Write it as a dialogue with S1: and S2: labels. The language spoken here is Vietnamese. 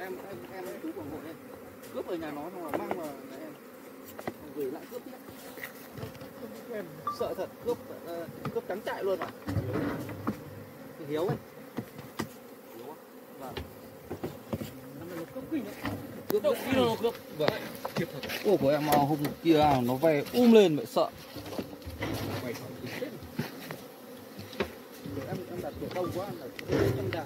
S1: em em em chú của hội em cướp ở nhà nó xong rồi mang vào nhà em gửi lại cướp tiếp em sợ thật cướp uh, cướp trắng chạy luôn à hiếu ấy hiếu vâng cướp đâu đi đâu cướp vâng ô của em hôm kia nào nó về um lên vậy sợ em em đặt cửa đông quá. em đặt em đặt